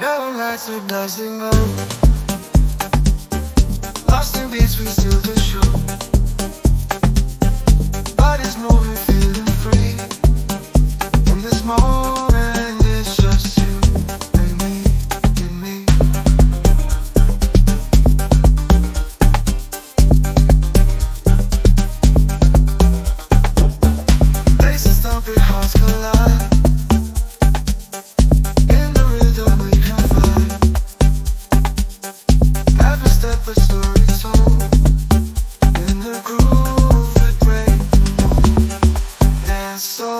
Now I'm lost with nothing Lost in beats, we still the show. Bodies moving, feeling free. In this moment in the So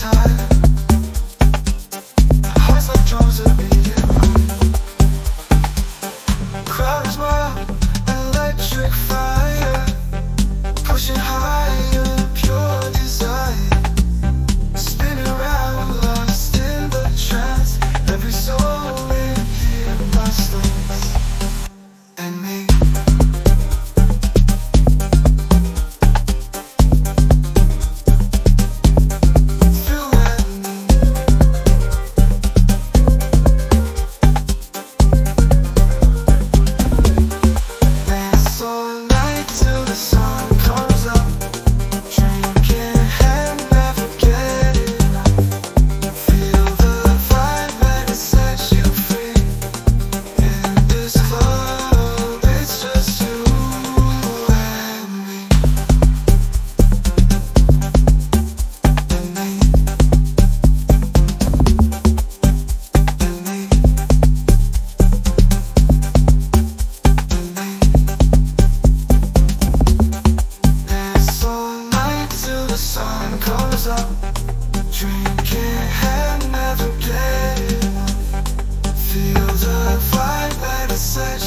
time the sun comes up. fight, let us set